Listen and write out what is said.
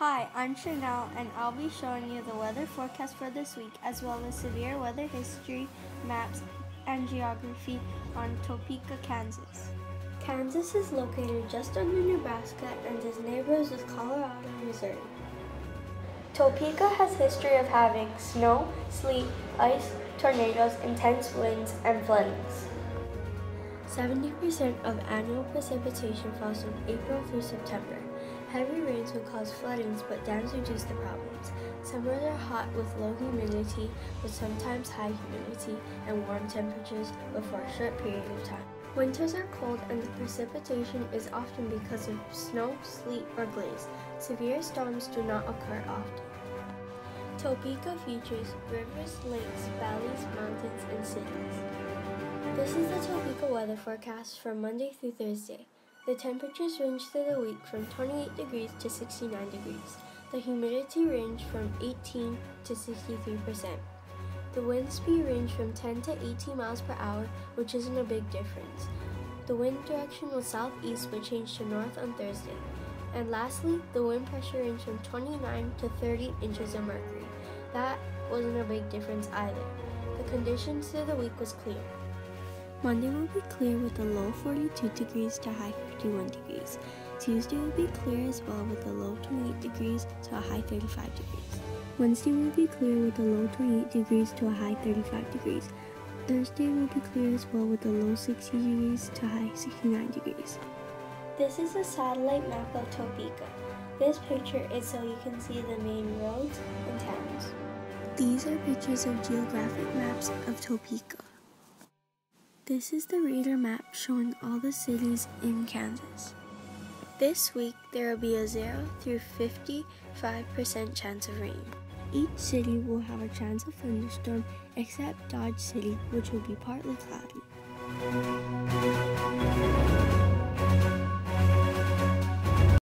Hi, I'm Chanel, and I'll be showing you the weather forecast for this week, as well as severe weather history, maps, and geography on Topeka, Kansas. Kansas is located just under Nebraska and is neighbors with Colorado and Missouri. Topeka has history of having snow, sleet, ice, tornadoes, intense winds, and floodings. 70% of annual precipitation falls from April through September. Heavy rains will cause floodings, but dams reduce the problems. Summers are hot with low humidity, but sometimes high humidity and warm temperatures for a short period of time. Winters are cold and the precipitation is often because of snow, sleet, or glaze. Severe storms do not occur often. Topeka features rivers, lakes, valleys, mountains, and cities. This is the Topeka weather forecast for Monday through Thursday. The temperatures range through the week from 28 degrees to 69 degrees. The humidity range from 18 to 63%. The wind speed range from 10 to 18 miles per hour, which isn't a big difference. The wind direction was southeast but changed to north on Thursday. And lastly, the wind pressure range from 29 to 30 inches of mercury. That wasn't a big difference either. The conditions through the week was clear. Monday will be clear with a low 42 degrees to high 51 degrees. Tuesday will be clear as well with a low 28 degrees to a high 35 degrees. Wednesday will be clear with a low 28 degrees to a high 35 degrees. Thursday will be clear as well with a low 60 degrees to high 69 degrees. This is a satellite map of Topeka. This picture is so you can see the main roads and towns. These are pictures of geographic maps of Topeka. This is the radar map showing all the cities in Kansas. This week there will be a 0 through 55% chance of rain. Each city will have a chance of thunderstorm except Dodge City, which will be partly cloudy.